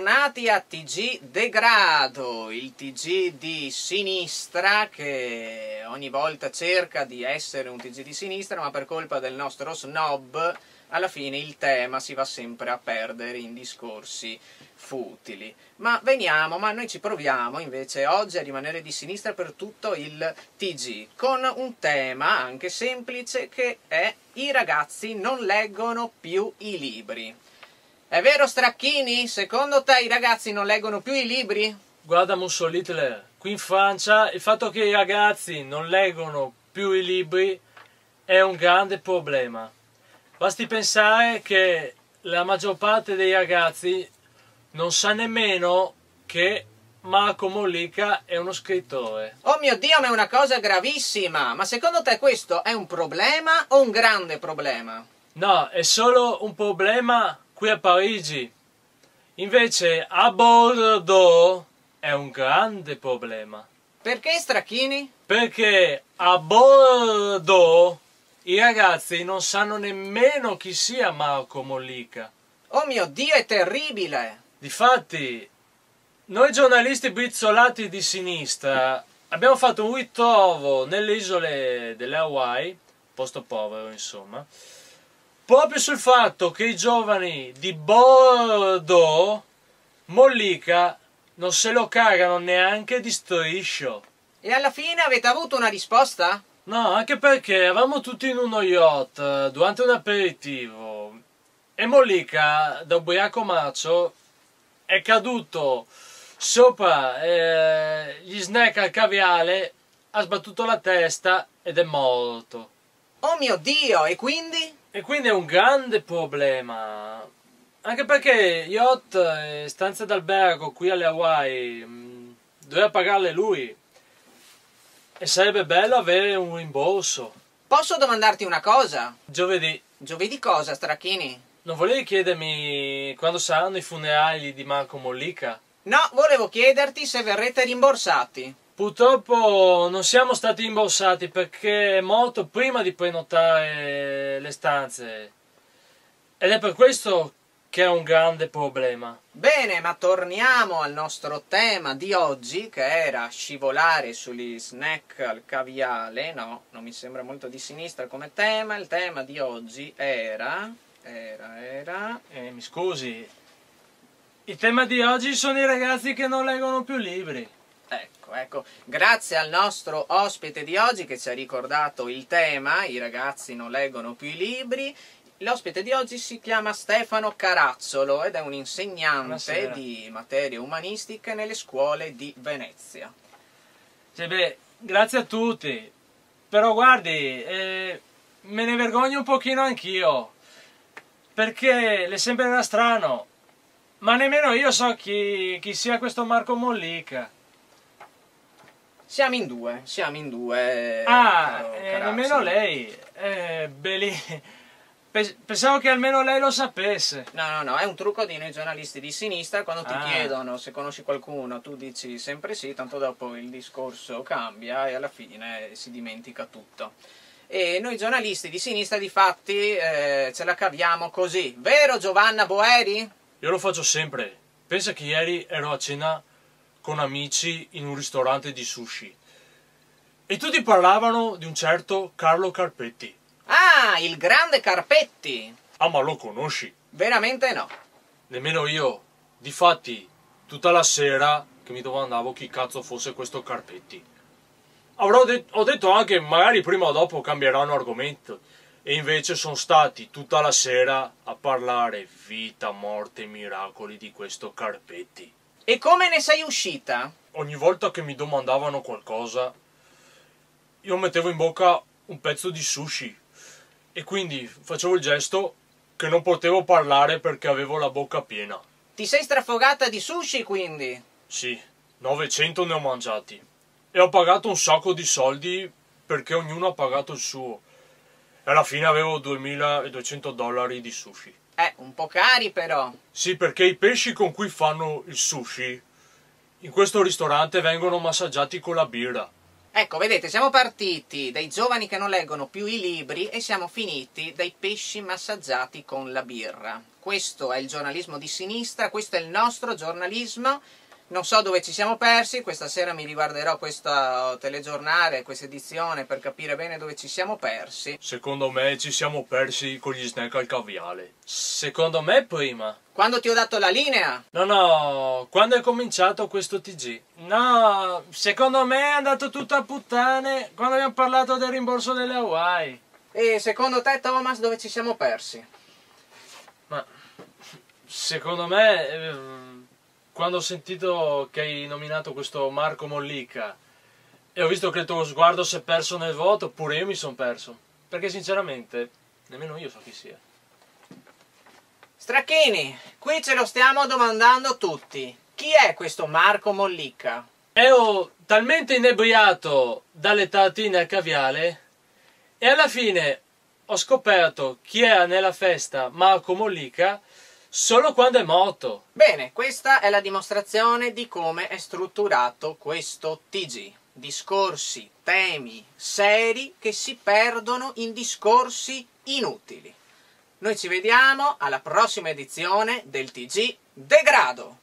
bentornati a TG Degrado, il TG di sinistra che ogni volta cerca di essere un TG di sinistra, ma per colpa del nostro snob alla fine il tema si va sempre a perdere in discorsi futili. Ma veniamo, ma noi ci proviamo invece oggi a rimanere di sinistra per tutto il TG, con un tema anche semplice che è i ragazzi non leggono più i libri. È vero Stracchini? Secondo te i ragazzi non leggono più i libri? Guarda Mussolitler, qui in Francia il fatto che i ragazzi non leggono più i libri è un grande problema. Basti pensare che la maggior parte dei ragazzi non sa nemmeno che Marco Mollica è uno scrittore. Oh mio Dio, ma è una cosa gravissima! Ma secondo te questo è un problema o un grande problema? No, è solo un problema qui a Parigi. Invece a Bordeaux è un grande problema. Perché Stracchini? Perché a Bordeaux i ragazzi non sanno nemmeno chi sia Marco Mollica. Oh mio Dio, è terribile! Difatti, noi giornalisti brizzolati di sinistra abbiamo fatto un ritrovo nelle isole delle Hawaii, posto povero insomma, proprio sul fatto che i giovani di Bordeaux, Mollica, non se lo cagano neanche di striscio. E alla fine avete avuto una risposta? No, anche perché eravamo tutti in uno yacht eh, durante un aperitivo e Mollica, da ubriaco macio, è caduto sopra eh, gli snack al caviale, ha sbattuto la testa ed è morto. Oh mio Dio, e quindi? E quindi è un grande problema. Anche perché yacht e stanze d'albergo qui alle Hawaii mh, doveva pagarle lui. E sarebbe bello avere un rimborso. Posso domandarti una cosa? Giovedì, Giovedì cosa, Stracchini? non volevi chiedermi quando saranno i funerali di Marco Mollica? No, volevo chiederti se verrete rimborsati. Purtroppo non siamo stati rimborsati perché è morto prima di prenotare le stanze. Ed è per questo che è un grande problema. Bene, ma torniamo al nostro tema di oggi, che era scivolare sugli snack al caviale. No, non mi sembra molto di sinistra come tema. Il tema di oggi era... Era, era... Eh, mi scusi, il tema di oggi sono i ragazzi che non leggono più libri. Ecco, ecco, grazie al nostro ospite di oggi che ci ha ricordato il tema, i ragazzi non leggono più i libri. L'ospite di oggi si chiama Stefano Carazzolo ed è un insegnante Buonasera. di materie umanistiche nelle scuole di Venezia. Cioè, beh, grazie a tutti. Però guardi, eh, me ne vergogno un pochino anch'io. Perché le sembrerà strano. Ma nemmeno io so chi, chi sia questo Marco Mollica. Siamo in due, siamo in due. Ah, eh, nemmeno lei. Eh, belli. Pe- Pensavo che almeno lei lo sapesse. No, no, no, è un trucco di noi giornalisti di sinistra, quando ti Ah. chiedono se conosci qualcuno, tu dici sempre sì, tanto dopo il discorso cambia e alla fine si dimentica tutto. E noi giornalisti di sinistra di fatti eh, ce la caviamo così, vero Giovanna Boeri? Io lo faccio sempre. Pensa che ieri ero a cena con amici in un ristorante di sushi. E tutti parlavano di un certo Carlo Carpetti. Ah, il grande Carpetti! Ah, ma lo conosci? Veramente no. Nemmeno io. Difatti, tutta la sera che mi domandavo chi cazzo fosse questo Carpetti. Avrò det- ho detto anche magari prima o dopo cambieranno argomento. E invece sono stati tutta la sera a parlare vita, morte e miracoli di questo Carpetti. E come ne sei uscita? Ogni volta che mi domandavano qualcosa, io mettevo in bocca un pezzo di sushi. E quindi facevo il gesto che non potevo parlare perché avevo la bocca piena. Ti sei strafogata di sushi quindi? Sì, 900 ne ho mangiati. E ho pagato un sacco di soldi perché ognuno ha pagato il suo. E alla fine avevo 2200 dollari di sushi. Eh, un po' cari però. Sì, perché i pesci con cui fanno il sushi in questo ristorante vengono massaggiati con la birra. Ecco, vedete, siamo partiti dai giovani che non leggono più i libri e siamo finiti dai pesci massaggiati con la birra. Questo è il giornalismo di sinistra, questo è il nostro giornalismo non so dove ci siamo persi, questa sera mi riguarderò questo telegiornale, questa edizione per capire bene dove ci siamo persi. Secondo me ci siamo persi con gli snack al caviale. Secondo me prima. Quando ti ho dato la linea? No, no, quando è cominciato questo TG. No, secondo me è andato tutto a puttane quando abbiamo parlato del rimborso delle Hawaii. E secondo te, Thomas, dove ci siamo persi? Ma secondo me... Quando ho sentito che hai nominato questo Marco Mollica e ho visto che il tuo sguardo si è perso nel voto, pure io mi sono perso. Perché sinceramente nemmeno io so chi sia. Stracchini, qui ce lo stiamo domandando tutti. Chi è questo Marco Mollica? Ero talmente inebriato dalle tartine al caviale e alla fine ho scoperto chi era nella festa Marco Mollica solo quando è morto. Bene, questa è la dimostrazione di come è strutturato questo TG. Discorsi, temi seri che si perdono in discorsi inutili. Noi ci vediamo alla prossima edizione del TG Degrado.